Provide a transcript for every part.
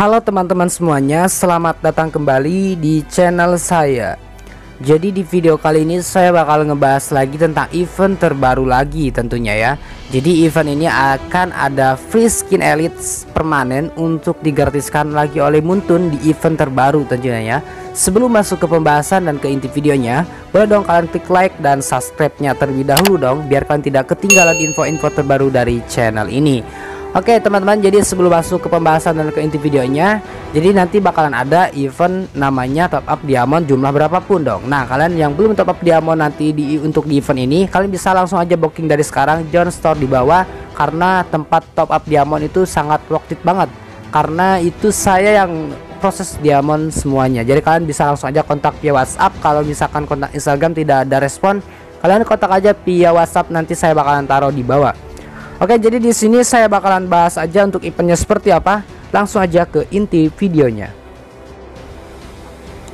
Halo teman-teman semuanya, selamat datang kembali di channel saya. Jadi di video kali ini saya bakal ngebahas lagi tentang event terbaru lagi tentunya ya. Jadi event ini akan ada free skin elite permanen untuk digratiskan lagi oleh Muntun di event terbaru tentunya ya. Sebelum masuk ke pembahasan dan ke inti videonya, boleh dong kalian klik like dan subscribe-nya terlebih dahulu dong biar kalian tidak ketinggalan info-info terbaru dari channel ini. Oke teman-teman jadi sebelum masuk ke pembahasan dan ke inti videonya Jadi nanti bakalan ada event namanya top up diamond jumlah berapapun dong. Nah kalian yang belum top up diamond nanti di untuk di event ini Kalian bisa langsung aja booking dari sekarang John Store di bawah Karena tempat top up diamond itu sangat worth it banget. Karena itu saya yang proses diamond semuanya. Jadi kalian bisa langsung aja kontak via whatsapp. Kalau misalkan kontak instagram tidak ada respon Kalian kontak aja via whatsapp nanti saya bakalan taruh di bawah Oke, jadi di sini saya bakalan bahas aja untuk eventnya seperti apa. Langsung aja ke inti videonya.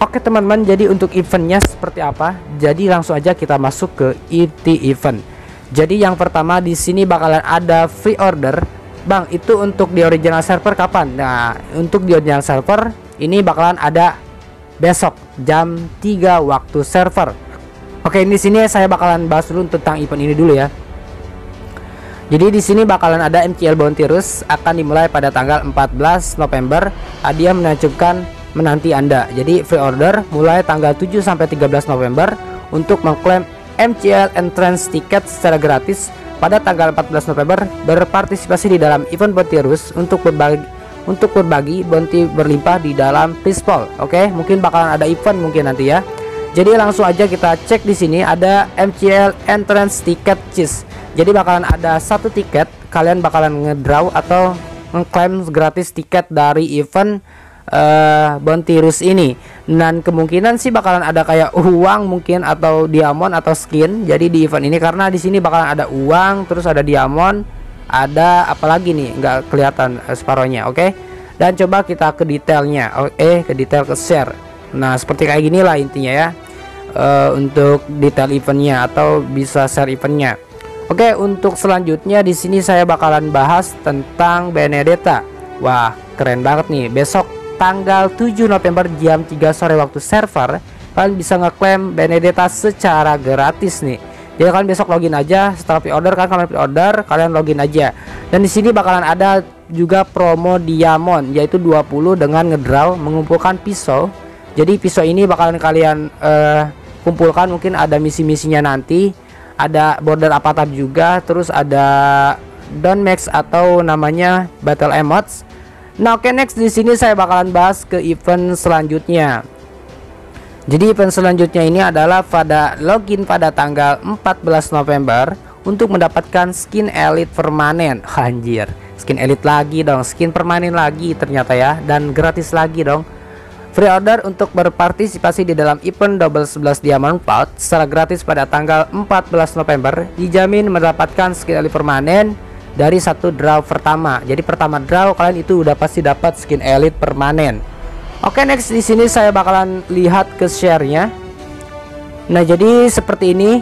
Oke teman-teman, jadi untuk eventnya seperti apa? Jadi langsung aja kita masuk ke inti event. Jadi yang pertama di sini bakalan ada free order. Bang, itu untuk di original server kapan? Nah, untuk di original server ini bakalan ada besok jam 3 waktu server. Oke, di sini saya bakalan bahas dulu tentang event ini dulu ya. Jadi di sini bakalan ada MCL Bounty Rush akan dimulai pada tanggal 14 November. Hadiah menunjukkan menanti Anda. Jadi free order mulai tanggal 7 sampai 13 November untuk mengklaim MCL entrance tiket secara gratis pada tanggal 14 November berpartisipasi di dalam event Bounty Rush untuk berbagi untuk berbagi bounty berlimpah di dalam Peaceful. Oke, mungkin bakalan ada event mungkin nanti ya. Jadi langsung aja kita cek di sini ada MCL entrance ticket cheese jadi bakalan ada satu tiket kalian bakalan ngedraw atau ngeklaim gratis tiket dari event uh, Bontirus ini. Dan kemungkinan sih bakalan ada kayak uang mungkin atau diamond atau skin jadi di event ini. Karena di sini bakalan ada uang terus ada diamond ada apalagi nih nggak kelihatan uh, separohnya oke? Okay? dan coba kita ke detailnya oke okay, ke detail ke share. Nah seperti kayak gini lah intinya ya uh, untuk detail eventnya atau bisa share eventnya Oke, untuk selanjutnya di sini saya bakalan bahas tentang Benedetta. Wah, keren banget nih. Besok tanggal 7 November jam 3 sore waktu server, kalian bisa ngeklaim Benedetta secara gratis nih. Jadi kalian besok login aja setelah pre-order kan kalian pre-order, kalian login aja. Dan di sini bakalan ada juga promo diamond yaitu 20 dengan ngedraw mengumpulkan pisau. Jadi pisau ini bakalan kalian uh, kumpulkan mungkin ada misi-misinya nanti ada border avatar juga terus ada Don Max atau namanya Battle Emotes. Nah oke okay, next di sini saya bakalan bahas ke event selanjutnya. Jadi event selanjutnya ini adalah pada login pada tanggal 14 November untuk mendapatkan skin elite permanen. Anjir skin elite lagi dong skin permanen lagi ternyata ya dan gratis lagi dong Free order untuk berpartisipasi di dalam event double 11 diamond pot secara gratis pada tanggal 14 November dijamin mendapatkan skin elite permanen dari satu draw pertama. Jadi pertama draw kalian itu udah pasti dapat skin elite permanen. Oke next di sini saya bakalan lihat ke sharenya. Nah jadi seperti ini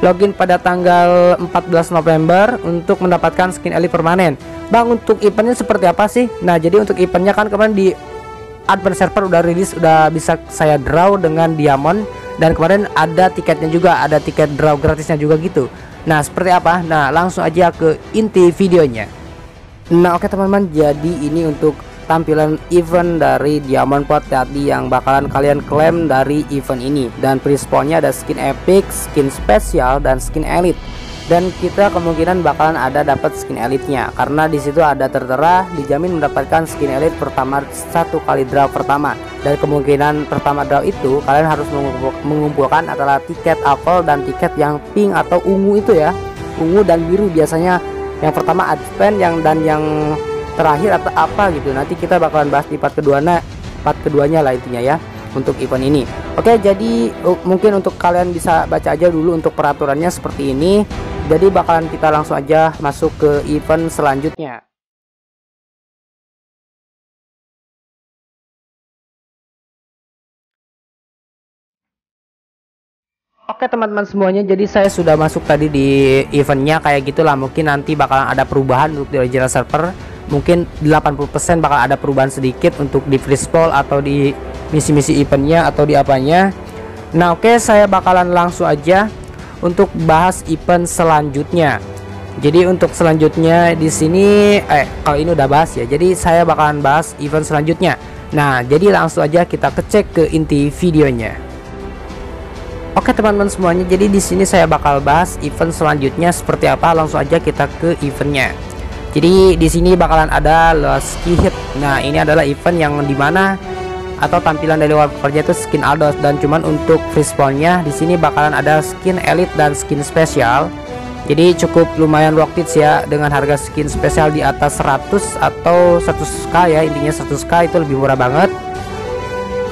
login pada tanggal 14 November untuk mendapatkan skin elite permanen. Bang untuk eventnya seperti apa sih? Nah jadi untuk eventnya kan kemarin di advance server udah rilis udah bisa saya draw dengan diamond. Dan kemarin ada tiketnya juga ada tiket draw gratisnya juga gitu. Nah seperti apa? Nah langsung aja ke inti videonya. Nah oke okay, teman-teman jadi ini untuk tampilan event dari diamond pot tadi yang bakalan kalian klaim dari event ini. Dan prisponnya ada skin epic skin spesial dan skin elite dan kita kemungkinan bakalan ada dapat skin elite-nya. Karena di situ ada tertera dijamin mendapatkan skin elite pertama satu kali draw pertama. Dan kemungkinan pertama draw itu kalian harus mengumpulkan adalah tiket apple dan tiket yang pink atau ungu itu ya. Ungu dan biru biasanya. Yang pertama advent yang dan yang terakhir atau apa gitu. Nanti kita bakalan bahas di part keduanya part keduanya lah intinya ya untuk event ini. Oke jadi mungkin untuk kalian bisa baca aja dulu untuk peraturannya seperti ini jadi bakalan kita langsung aja masuk ke event selanjutnya. Oke teman-teman semuanya jadi saya sudah masuk tadi di eventnya. Kayak gitulah mungkin nanti bakalan ada perubahan untuk di original server. Mungkin 80% bakal ada perubahan sedikit untuk di free spawn atau di misi-misi eventnya atau di apanya. Nah oke saya bakalan langsung aja untuk bahas event selanjutnya. Jadi untuk selanjutnya di sini eh kalau ini udah bahas ya jadi saya bakalan bahas event selanjutnya. Nah jadi langsung aja kita kecek ke inti videonya. Oke teman-teman semuanya jadi di sini saya bakal bahas event selanjutnya seperti apa langsung aja kita ke eventnya. Jadi di sini bakalan ada Lusky Hit nah ini adalah event yang di mana atau tampilan dari wallpapernya itu skin Aldos. Dan cuman untuk free spawnnya di sini bakalan ada skin elite dan skin spesial jadi cukup lumayan worth it ya dengan harga skin spesial di atas 100 atau 100k ya intinya 100k itu lebih murah banget.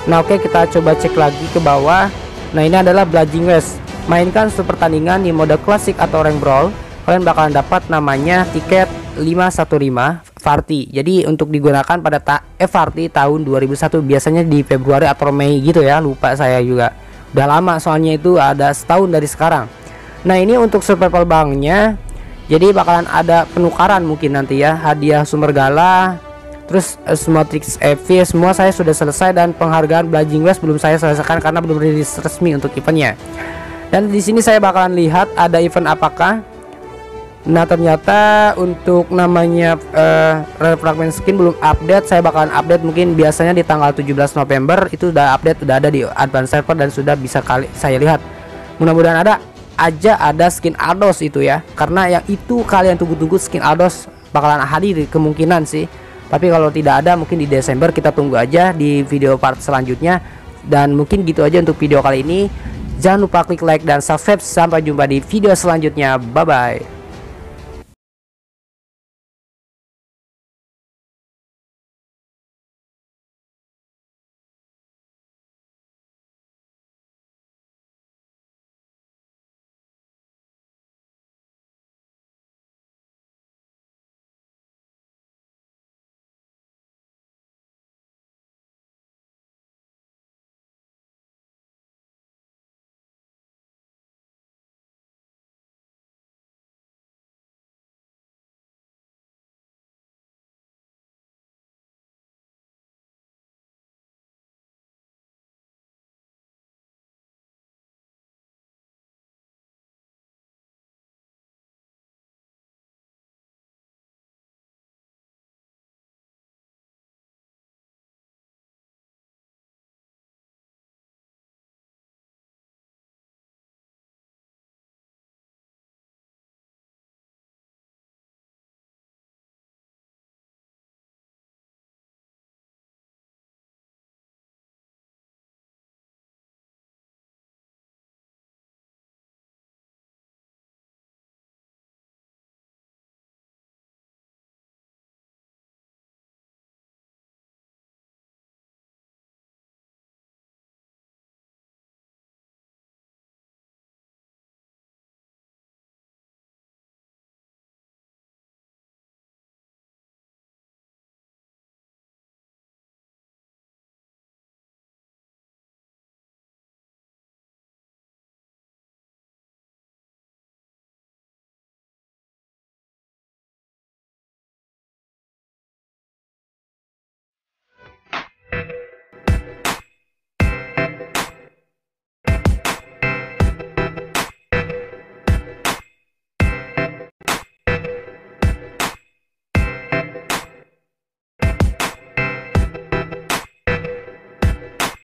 Nah oke okay, kita coba cek lagi ke bawah. Nah ini adalah Bludging West mainkan super pertandingan di mode klasik atau rank brawl. Kalian bakalan dapat namanya tiket 515 Farti. Jadi untuk digunakan pada ta FRT tahun 2001 biasanya di Februari atau Mei gitu ya, lupa saya juga. Udah lama soalnya itu ada setahun dari sekarang. Nah, ini untuk survival banknya jadi bakalan ada penukaran mungkin nanti ya, hadiah sumber gala, terus uh, semua tricks EV semua saya sudah selesai dan penghargaan Blazing West belum saya selesaikan karena belum rilis resmi untuk eventnya. Dan di sini saya bakalan lihat ada event apakah Nah ternyata untuk namanya uh, fragment skin belum update. Saya bakalan update mungkin biasanya di tanggal 17 November. Itu udah update udah ada di advance server dan sudah bisa kali saya lihat. Mudah-mudahan ada aja ada skin Aldos itu ya. Karena yang itu kalian tunggu-tunggu skin Aldos bakalan hadir kemungkinan sih. Tapi kalau tidak ada mungkin di Desember kita tunggu aja di video part selanjutnya. Dan mungkin gitu aja untuk video kali ini. Jangan lupa klik like dan subscribe. Sampai jumpa di video selanjutnya. Bye bye